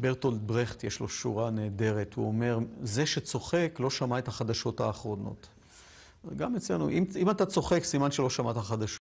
ברטולד ברכט יש לו שורה נהדרת, הוא אומר, זה שצוחק לא שמע את החדשות האחרונות. גם אצלנו, אם אם אתה צוחק, סימן שלא שמעת חדשות.